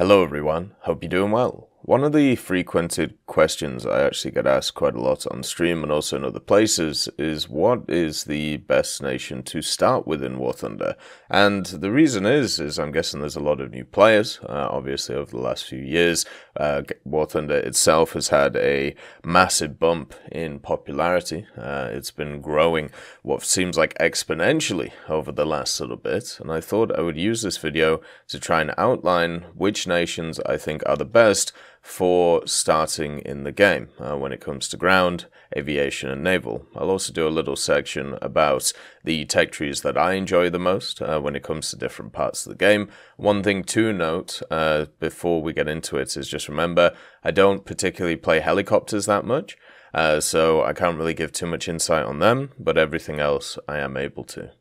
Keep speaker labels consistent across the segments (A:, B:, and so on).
A: Hello everyone, hope you're doing well. One of the frequented questions I actually get asked quite a lot on stream and also in other places is what is the best nation to start with in War Thunder? And the reason is, is I'm guessing there's a lot of new players. Uh, obviously, over the last few years, uh, War Thunder itself has had a massive bump in popularity. Uh, it's been growing what seems like exponentially over the last little bit. And I thought I would use this video to try and outline which nations I think are the best for starting in the game uh, when it comes to ground, aviation, and naval. I'll also do a little section about the tech trees that I enjoy the most uh, when it comes to different parts of the game. One thing to note uh, before we get into it is just remember I don't particularly play helicopters that much. Uh, so I can't really give too much insight on them, but everything else I am able to.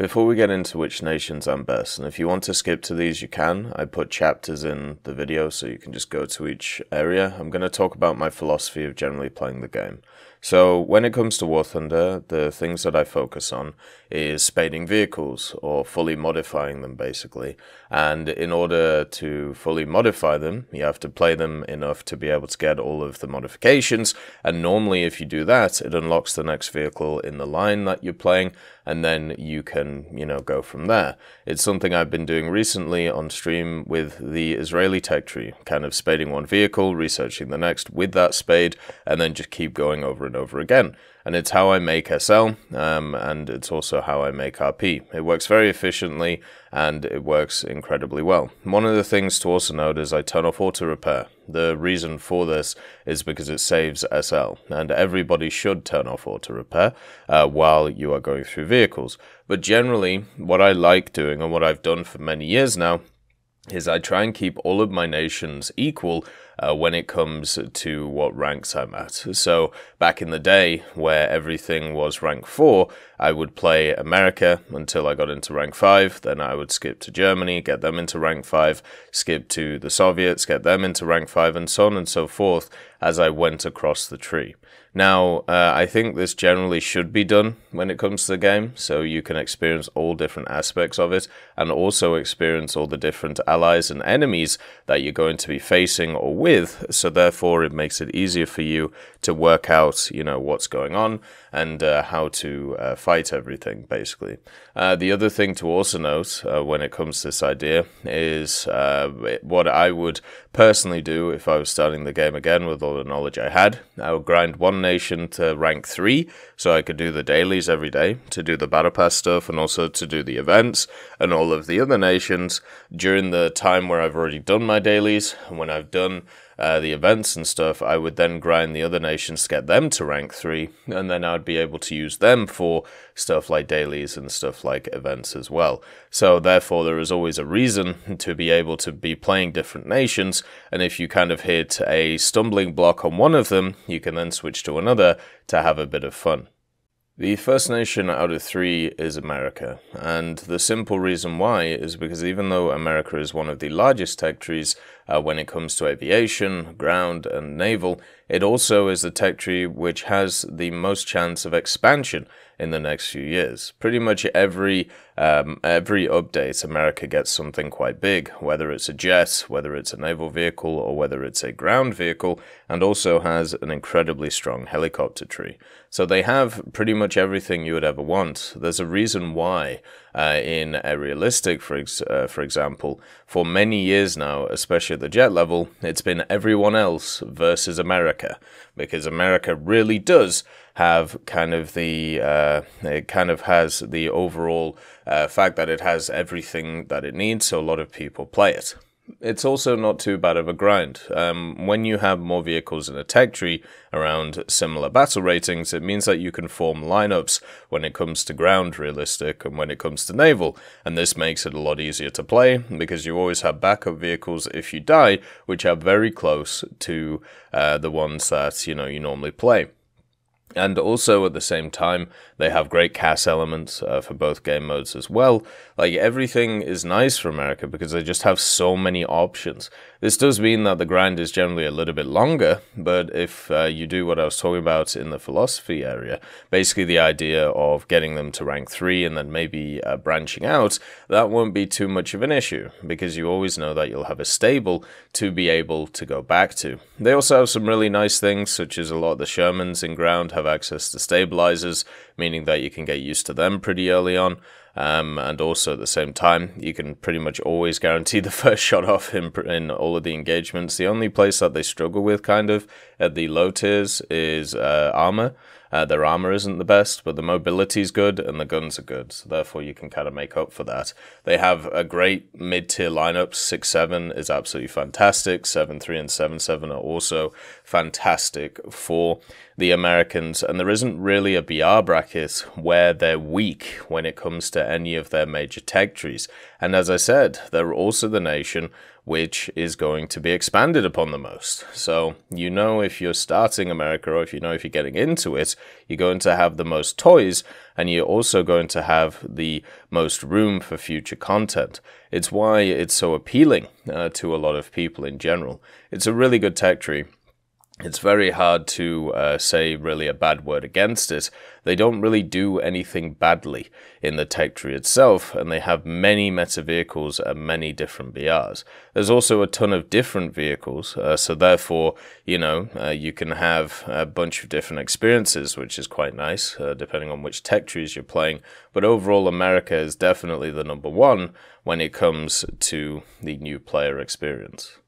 A: Before we get into which nations I'm best, and if you want to skip to these, you can. I put chapters in the video so you can just go to each area. I'm going to talk about my philosophy of generally playing the game. So when it comes to War Thunder, the things that I focus on is spading vehicles or fully modifying them basically. And in order to fully modify them, you have to play them enough to be able to get all of the modifications. And normally if you do that, it unlocks the next vehicle in the line that you're playing and then you can, you know, go from there. It's something I've been doing recently on stream with the Israeli tech tree, kind of spading one vehicle, researching the next with that spade, and then just keep going over and over again and it's how I make SL, um, and it's also how I make RP. It works very efficiently, and it works incredibly well. One of the things to also note is I turn off auto repair. The reason for this is because it saves SL, and everybody should turn off auto repair uh, while you are going through vehicles. But generally, what I like doing, and what I've done for many years now, is I try and keep all of my nations equal uh, when it comes to what ranks I'm at. So back in the day where everything was rank 4, I would play America until I got into rank 5, then I would skip to Germany, get them into rank 5, skip to the Soviets, get them into rank 5, and so on and so forth as I went across the tree. Now, uh, I think this generally should be done when it comes to the game, so you can experience all different aspects of it, and also experience all the different allies and enemies that you're going to be facing or with, so therefore it makes it easier for you to work out, you know, what's going on, and uh, how to uh, fight everything, basically. Uh, the other thing to also note uh, when it comes to this idea is uh, what I would personally do if I was starting the game again with all the knowledge I had. I would grind one nation to rank 3, so I could do the dailies every day, to do the Battle Pass stuff, and also to do the events, and all of the other nations during the time where I've already done my dailies, and when I've done uh, the events and stuff, I would then grind the other nations to get them to rank 3, and then I'd be able to use them for stuff like dailies and stuff like events as well. So therefore there is always a reason to be able to be playing different nations, and if you kind of hit a stumbling block on one of them, you can then switch to another to have a bit of fun. The first nation out of three is America, and the simple reason why is because even though America is one of the largest tech trees uh, when it comes to aviation, ground, and naval, it also is the tech tree which has the most chance of expansion in the next few years. Pretty much every um, every update, America gets something quite big, whether it's a jet, whether it's a naval vehicle, or whether it's a ground vehicle, and also has an incredibly strong helicopter tree. So they have pretty much everything you would ever want. There's a reason why uh, in a realistic, for, ex uh, for example, for many years now, especially at the jet level, it's been everyone else versus America, because America really does have kind of the uh, it kind of has the overall uh, fact that it has everything that it needs, so a lot of people play it. It's also not too bad of a grind. Um, when you have more vehicles in a tech tree around similar battle ratings, it means that you can form lineups when it comes to ground realistic and when it comes to naval, and this makes it a lot easier to play because you always have backup vehicles if you die, which are very close to uh, the ones that you know you normally play. And also at the same time, they have great CAS elements uh, for both game modes as well. Like everything is nice for America because they just have so many options. This does mean that the grind is generally a little bit longer, but if uh, you do what I was talking about in the philosophy area, basically the idea of getting them to rank 3 and then maybe uh, branching out, that won't be too much of an issue because you always know that you'll have a stable to be able to go back to. They also have some really nice things, such as a lot of the Shermans in ground have access to stabilizers, meaning that you can get used to them pretty early on. Um, and also at the same time, you can pretty much always guarantee the first shot off in, in all of the engagements. The only place that they struggle with, kind of, at the low tiers is uh, armor. Uh, their armor isn't the best, but the mobility is good and the guns are good. So therefore, you can kind of make up for that. They have a great mid-tier lineup. Six seven is absolutely fantastic. Seven three and seven seven are also fantastic for the Americans. And there isn't really a BR bracket where they're weak when it comes to any of their major tech trees. And as I said, they're also the nation which is going to be expanded upon the most. So you know if you're starting America or if you know if you're getting into it, you're going to have the most toys and you're also going to have the most room for future content. It's why it's so appealing uh, to a lot of people in general. It's a really good tech tree it's very hard to uh, say really a bad word against it. They don't really do anything badly in the tech tree itself, and they have many meta vehicles and many different BRs. There's also a ton of different vehicles, uh, so therefore, you know, uh, you can have a bunch of different experiences, which is quite nice, uh, depending on which tech trees you're playing. But overall, America is definitely the number one when it comes to the new player experience.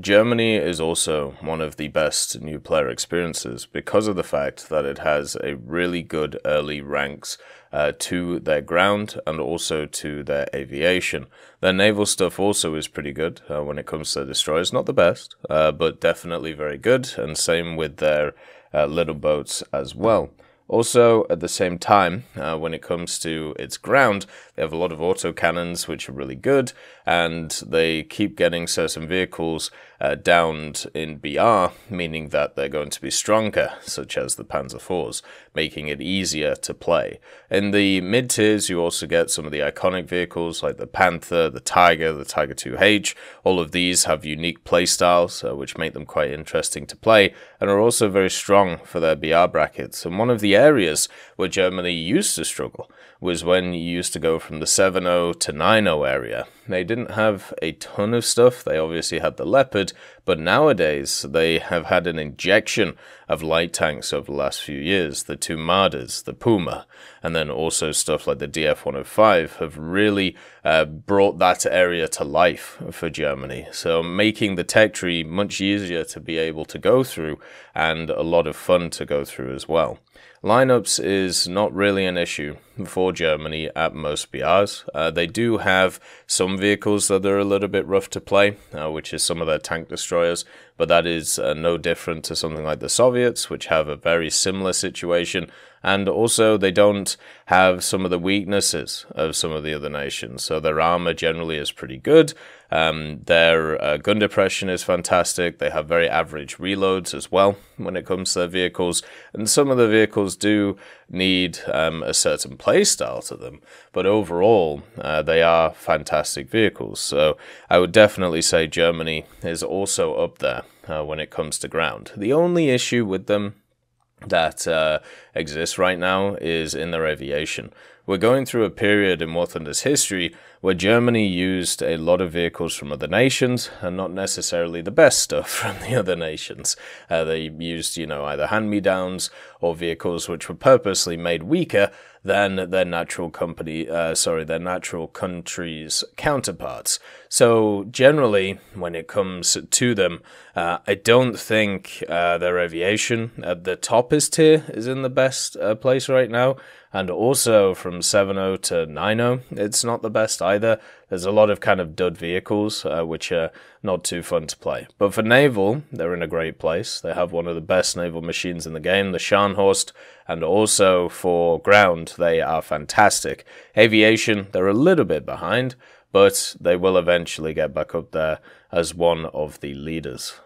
A: Germany is also one of the best new player experiences because of the fact that it has a really good early ranks uh, to their ground and also to their aviation. Their naval stuff also is pretty good uh, when it comes to destroyers. Not the best, uh, but definitely very good, and same with their uh, little boats as well. Also, at the same time, uh, when it comes to its ground, they have a lot of autocannons, which are really good, and they keep getting certain vehicles uh, downed in BR, meaning that they're going to be stronger, such as the Panzer IVs, making it easier to play. In the mid tiers, you also get some of the iconic vehicles like the Panther, the Tiger, the Tiger 2H. All of these have unique playstyles, uh, which make them quite interesting to play, and are also very strong for their BR brackets. And one of the areas where Germany used to struggle was when you used to go from the 7.0 to 9.0 area. They didn't have a ton of stuff. They obviously had the Leopard, but nowadays they have had an injection of light tanks over the last few years. The two Marders, the Puma, and then also stuff like the DF-105 have really uh, brought that area to life for Germany. So making the tech tree much easier to be able to go through and a lot of fun to go through as well. Lineups is not really an issue for Germany at most BRs. Uh, they do have some vehicles that are a little bit rough to play, uh, which is some of their tank destroyers, destroyers but that is uh, no different to something like the Soviets, which have a very similar situation and also they don't have some of the weaknesses of some of the other nations. So their armor generally is pretty good. Um, their uh, gun depression is fantastic. They have very average reloads as well when it comes to their vehicles, and some of the vehicles do need um, a certain playstyle to them. But overall, uh, they are fantastic vehicles. So I would definitely say Germany is also up there uh, when it comes to ground. The only issue with them that uh, exists right now is in their aviation. We're going through a period in War Thunder's history where Germany used a lot of vehicles from other nations and not necessarily the best stuff from the other nations. Uh, they used, you know, either hand-me-downs or vehicles which were purposely made weaker than their natural company, uh, sorry, their natural country's counterparts. So generally, when it comes to them, uh, I don't think uh, their aviation at the toppest tier is in the best uh, place right now and also from 7.0 to 9.0, it's not the best either. There's a lot of kind of dud vehicles, uh, which are not too fun to play. But for naval, they're in a great place. They have one of the best naval machines in the game, the Scharnhorst, and also for ground, they are fantastic. Aviation, they're a little bit behind, but they will eventually get back up there as one of the leaders.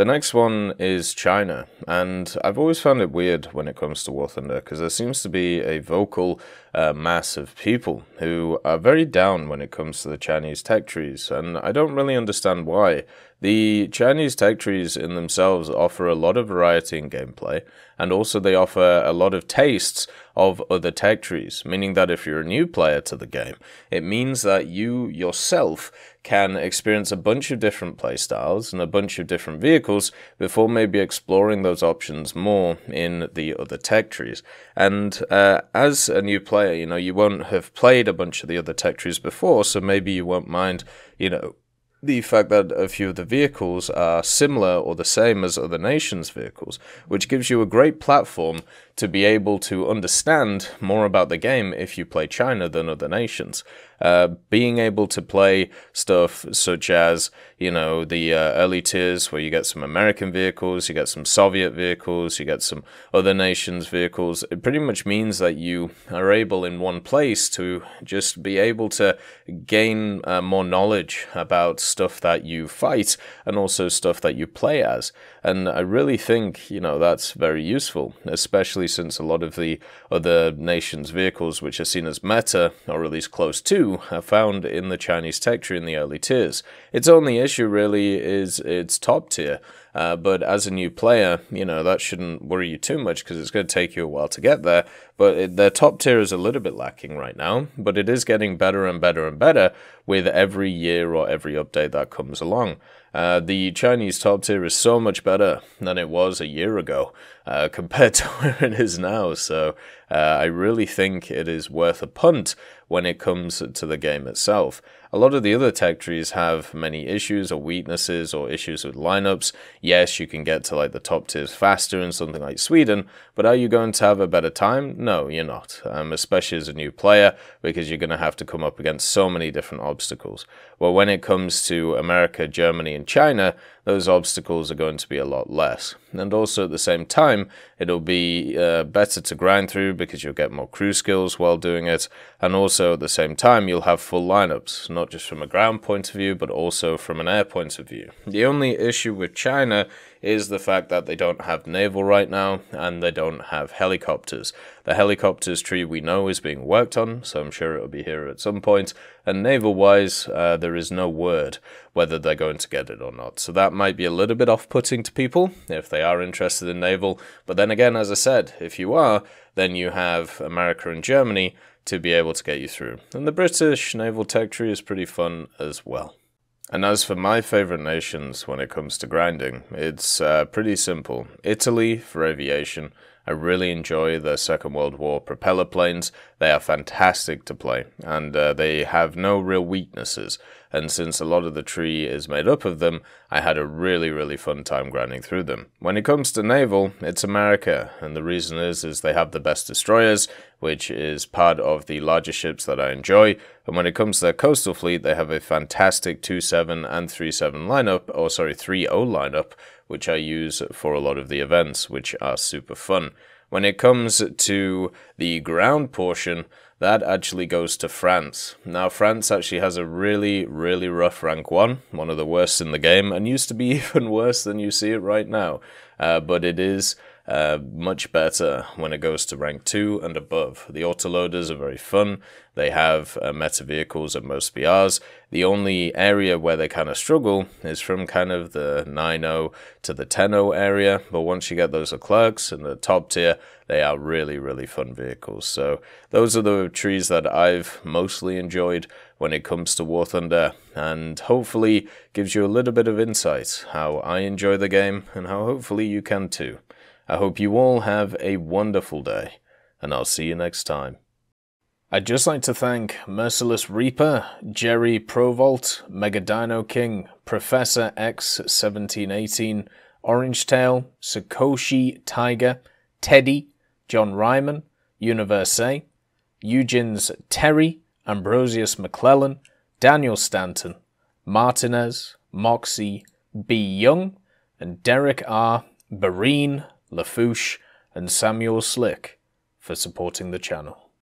A: The next one is China, and I've always found it weird when it comes to War Thunder because there seems to be a vocal uh, mass of people who are very down when it comes to the Chinese tech trees, and I don't really understand why. The Chinese tech trees in themselves offer a lot of variety in gameplay, and also they offer a lot of tastes of other tech trees, meaning that if you're a new player to the game, it means that you yourself can experience a bunch of different playstyles and a bunch of different vehicles before maybe exploring those options more in the other tech trees. And uh, as a new player, you know, you won't have played a bunch of the other tech trees before, so maybe you won't mind, you know, the fact that a few of the vehicles are similar or the same as other nations' vehicles, which gives you a great platform to be able to understand more about the game if you play China than other nations. Uh, being able to play stuff such as, you know, the uh, early tiers where you get some American vehicles, you get some Soviet vehicles, you get some other nations' vehicles, it pretty much means that you are able in one place to just be able to gain uh, more knowledge about stuff that you fight and also stuff that you play as. And I really think, you know, that's very useful, especially since a lot of the other nations' vehicles, which are seen as meta, or at least close to, are found in the Chinese tech tree in the early tiers. Its only issue really is its top tier. Uh, but as a new player, you know, that shouldn't worry you too much because it's going to take you a while to get there. But it, their top tier is a little bit lacking right now, but it is getting better and better and better with every year or every update that comes along. Uh, the Chinese top tier is so much better than it was a year ago uh, compared to where it is now. So uh, I really think it is worth a punt when it comes to the game itself. A lot of the other tech trees have many issues or weaknesses or issues with lineups. Yes, you can get to like the top tiers faster in something like Sweden, but are you going to have a better time? No, you're not, um, especially as a new player, because you're going to have to come up against so many different obstacles. Well, when it comes to America, Germany, and China, those obstacles are going to be a lot less. And also at the same time, it'll be uh, better to grind through because you'll get more crew skills while doing it. And also at the same time, you'll have full lineups, not just from a ground point of view, but also from an air point of view. The only issue with China is the fact that they don't have naval right now and they don't have helicopters. The helicopters tree we know is being worked on, so I'm sure it'll be here at some point. And naval wise, uh, there is no word whether they're going to get it or not. So that might be a little bit off putting to people if they are interested in naval. But then again, as I said, if you are, then you have America and Germany to be able to get you through. And the British naval tech tree is pretty fun as well. And as for my favourite nations when it comes to grinding, it's uh, pretty simple. Italy for aviation. I really enjoy the Second World War propeller planes. They are fantastic to play, and uh, they have no real weaknesses and since a lot of the tree is made up of them, I had a really, really fun time grinding through them. When it comes to naval, it's America, and the reason is, is they have the best destroyers, which is part of the larger ships that I enjoy, and when it comes to their coastal fleet, they have a fantastic 2-7 and 3-7 lineup, or sorry, 3-0 lineup, which I use for a lot of the events, which are super fun. When it comes to the ground portion, that actually goes to France. Now, France actually has a really, really rough rank 1, one of the worst in the game, and used to be even worse than you see it right now. Uh, but it is uh, much better when it goes to rank 2 and above. The autoloaders are very fun. They have uh, meta vehicles at most BRs. The only area where they kind of struggle is from kind of the 9.0 to the 10.0 area. But once you get those Leclercs in the top tier, they are really, really fun vehicles. So those are the trees that I've mostly enjoyed when it comes to War Thunder, and hopefully gives you a little bit of insight how I enjoy the game and how hopefully you can too. I hope you all have a wonderful day, and I'll see you next time. I'd just like to thank Merciless Reaper, Jerry Provolt, Megadino King, Professor X1718, Orange Tail, Sakoshi Tiger, Teddy, John Ryman, Universe, Eugens Terry, Ambrosius McClellan, Daniel Stanton, Martinez, Moxie, B. Young, and Derek R. Barine, Lafouche, and Samuel Slick for supporting the channel.